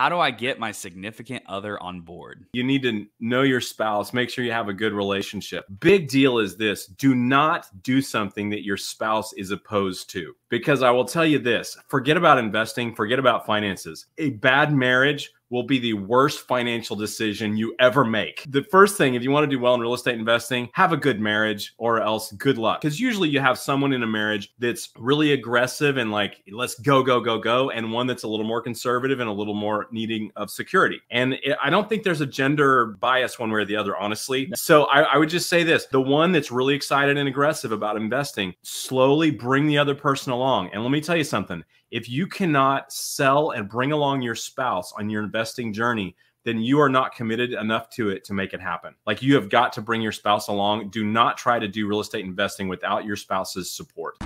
How do I get my significant other on board? You need to know your spouse, make sure you have a good relationship. Big deal is this do not do something that your spouse is opposed to. Because I will tell you this forget about investing, forget about finances. A bad marriage will be the worst financial decision you ever make. The first thing, if you want to do well in real estate investing, have a good marriage or else good luck. Because usually you have someone in a marriage that's really aggressive and like, let's go, go, go, go, and one that's a little more conservative and a little more needing of security. And it, I don't think there's a gender bias one way or the other, honestly. So I, I would just say this the one that's really excited and aggressive about investing, slowly bring the other person along. And let me tell you something if you cannot sell and bring along your spouse on your investing journey, then you are not committed enough to it to make it happen. Like you have got to bring your spouse along. Do not try to do real estate investing without your spouse's support.